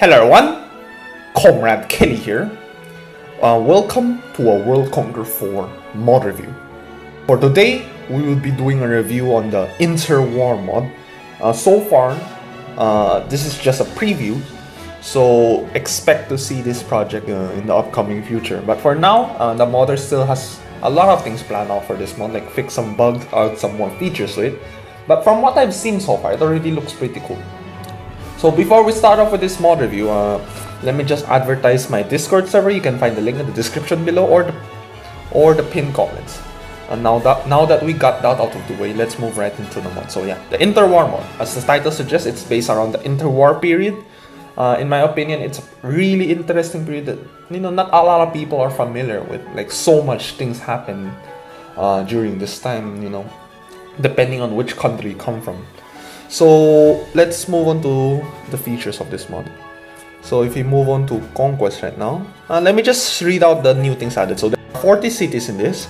Hello everyone, Comrade Kelly here. Uh, welcome to a World Conqueror 4 mod review. For today, we will be doing a review on the Interwar mod. Uh, so far, uh, this is just a preview, so expect to see this project uh, in the upcoming future. But for now, uh, the modder still has a lot of things planned out for this mod, like fix some bugs, add some more features to it. But from what I've seen so far, it already looks pretty cool. So before we start off with this mod review, uh, let me just advertise my Discord server. You can find the link in the description below or the, or the pinned comments. And now that now that we got that out of the way, let's move right into the mod. So yeah, the interwar mod, as the title suggests, it's based around the interwar period. Uh, in my opinion, it's a really interesting period that you know not a lot of people are familiar with. Like so much things happen uh, during this time. You know, depending on which country you come from. So let's move on to the features of this mod. So if we move on to Conquest right now, uh, let me just read out the new things added. So there are 40 cities in this.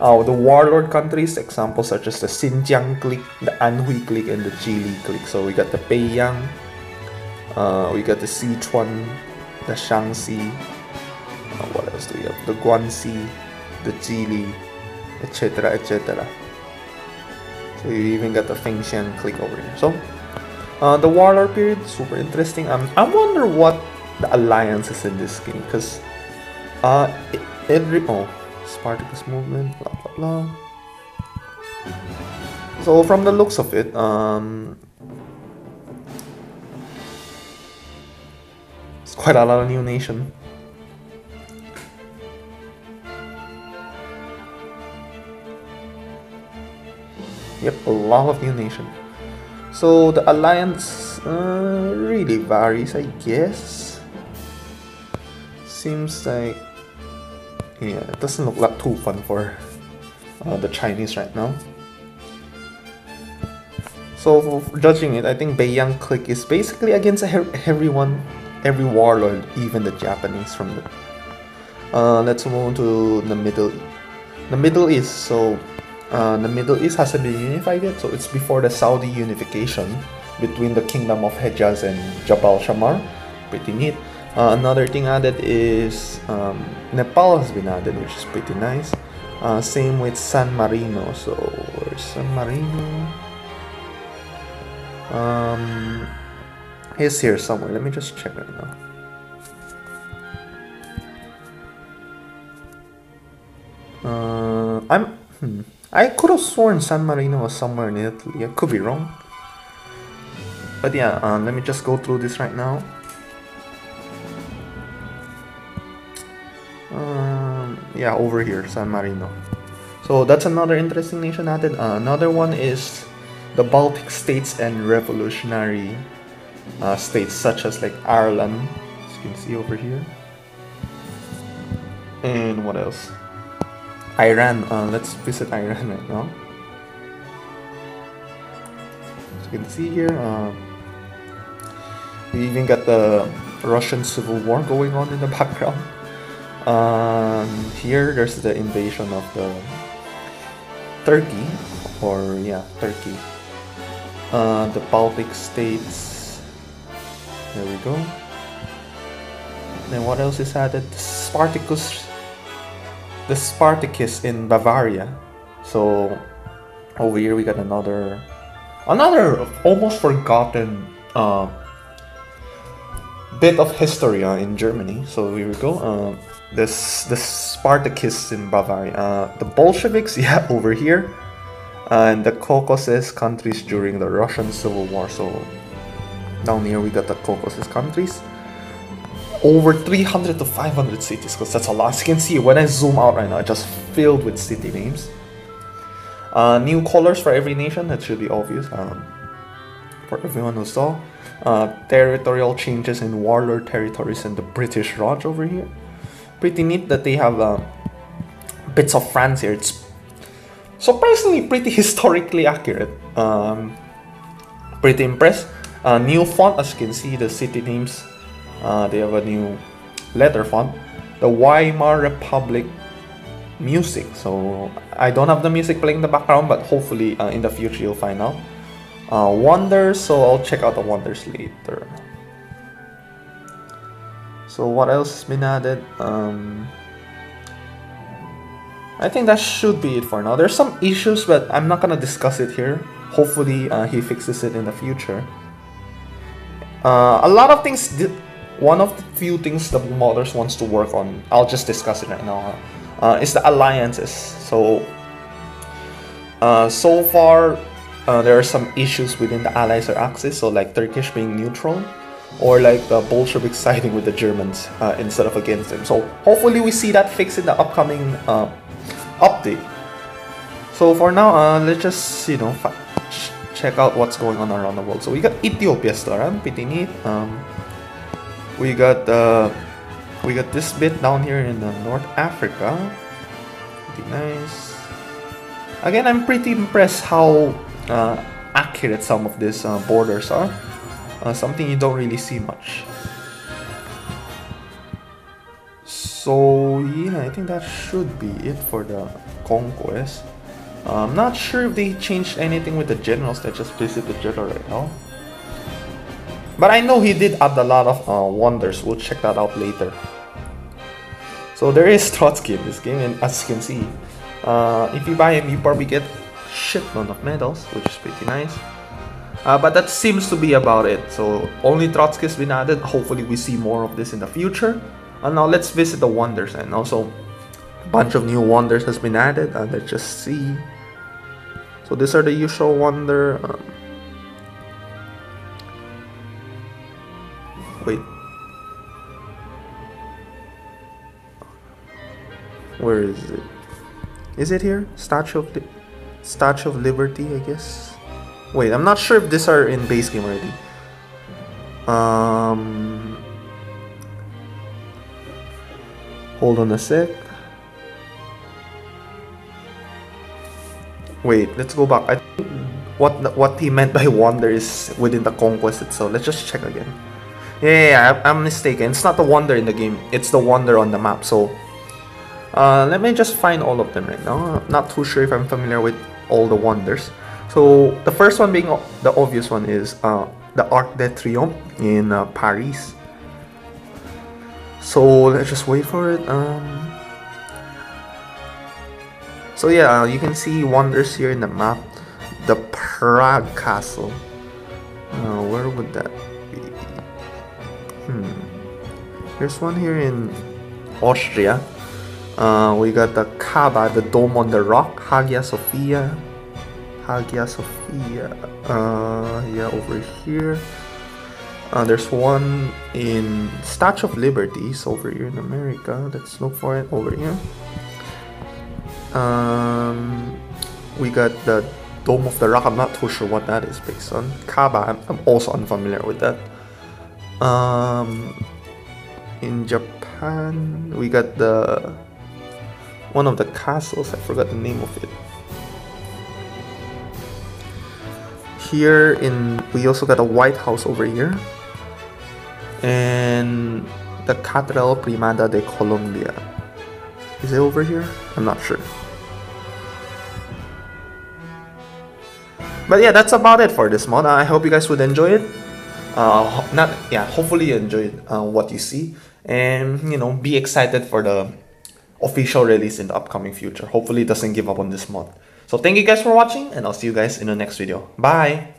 Uh, the warlord countries, examples such as the Xinjiang clique, the Anhui clique, and the Zhili clique. So we got the Beiyang, uh, we got the Sichuan, the Shaanxi, uh, what else do we have? The Guangxi, the Zhili, etc. etc. So you even got the Fengshan click over here. So uh, the Warlord period, super interesting. Um, I wonder what the alliance is in this game because uh, every oh Spartacus movement, blah blah blah. So from the looks of it, um, quite a lot of new nation. Yep, a lot of new nation. So the alliance uh, really varies, I guess. Seems like yeah, it doesn't look like too fun for uh, the Chinese right now. So judging it, I think Beiyang clique is basically against everyone, every warlord, even the Japanese from the. Uh, let's move on to the Middle, the Middle East. So uh, the Middle East hasn't been unified yet, so it's before the Saudi unification between the Kingdom of Hejaz and Jabal Shammar. Pretty neat. Uh, another thing added is um, Nepal has been added, which is pretty nice. Uh, same with San Marino. So San Marino? Um, it's here somewhere. Let me just check right now. Uh, I'm. Hmm. I could have sworn San Marino was somewhere in Italy. I could be wrong. But yeah, um, let me just go through this right now. Um, yeah, over here, San Marino. So that's another interesting nation added. Uh, another one is the Baltic states and revolutionary uh, states such as like Ireland, as you can see over here. And what else? Iran. Uh, let's visit Iran right now. As you can see here, uh, we even got the Russian Civil War going on in the background. Um, here, there's the invasion of the Turkey, or yeah, Turkey. Uh, the Baltic states. There we go. Then what else is added? The Spartacus the Spartacus in Bavaria. So over here we got another another almost forgotten uh, bit of history uh, in Germany. So here we go. Uh, this the Spartacus in Bavaria. Uh, the Bolsheviks, yeah, over here, and the Caucasus countries during the Russian Civil War. So down here we got the Caucasus countries over 300 to 500 cities because that's a lot. As you can see, when I zoom out right now, it's just filled with city names. Uh, new colors for every nation, that should be obvious um, for everyone who saw. Uh, territorial changes in warlord territories and the British Raj over here. Pretty neat that they have uh, bits of France here. It's surprisingly pretty historically accurate. Um, pretty impressed. Uh, new font, as you can see, the city names uh, they have a new letter font. The Weimar Republic music. So I don't have the music playing in the background, but hopefully uh, in the future you'll find out. Uh, wonders, so I'll check out the wonders later. So what else has been added? Um, I think that should be it for now. There's some issues, but I'm not gonna discuss it here. Hopefully, uh, he fixes it in the future. Uh, a lot of things. One of the few things the modders wants to work on. I'll just discuss it right now. Uh, is the alliances. So, uh, so far, uh, there are some issues within the Allies or Axis. So, like Turkish being neutral, or like the Bolshevik siding with the Germans uh, instead of against them. So, hopefully, we see that fix in the upcoming uh, update. So for now, let's just, you know, check out what's going on around the world. So we got Ethiopia still around, pretty neat. Um, we got uh, we got this bit down here in uh, North Africa, pretty nice. Again, I'm pretty impressed how uh, accurate some of these uh, borders are. Uh, something you don't really see much. So yeah, I think that should be it for the conquest. Uh, I'm not sure if they changed anything with the generals that just visit the general right now. But I know he did add a lot of uh, wonders. We'll check that out later. So there is Trotsky in this game, and as you can see, uh, if you buy him, you probably get shitload of medals, which is pretty nice. Uh, but that seems to be about it. So only Trotsky has been added. Hopefully we see more of this in the future. And now let's visit the wonders and also bunch of new wonders has been added and let's just see. So these are the usual wonder. Um, wait. Where is it? Is it here? Statue of Li Statue of Liberty, I guess. Wait, I'm not sure if these are in base game already. Um, Hold on a sec. Wait, let's go back. I think what what he meant by wonder is within the conquest itself. Let's just check again. Yeah, yeah, I'm mistaken. It's not the wonder in the game. It's the wonder on the map. So, uh, let me just find all of them right now. Not too sure if I'm familiar with all the wonders. So, the first one being the obvious one is uh, the Arc de Triomphe in uh, Paris. So let's just wait for it. Um, so yeah, uh, you can see wonders here in the map. The Prague Castle. Uh, where would that be? Hmm. There's one here in Austria. Uh, we got the Kaaba, the Dome on the Rock, Hagia Sophia. Hagia Sophia. Uh, yeah, over here. Uh, there's one in Statue of Liberty. Liberties over here in America. Let's look for it over here. Um, we got the Dome of the Rock. I'm not too sure what that is based on. Kaaba. I'm, I'm also unfamiliar with that. Um, in Japan, we got the one of the castles. I forgot the name of it. Here in we also got a White House over here and the Catedral Primada de Colombia. Is it over here? I'm not sure. But yeah, that's about it for this mod. I hope you guys would enjoy it. Uh, not yeah, hopefully you enjoyed uh, what you see, and you know, be excited for the official release in the upcoming future. Hopefully, it doesn't give up on this mod. So thank you guys for watching, and I'll see you guys in the next video. Bye.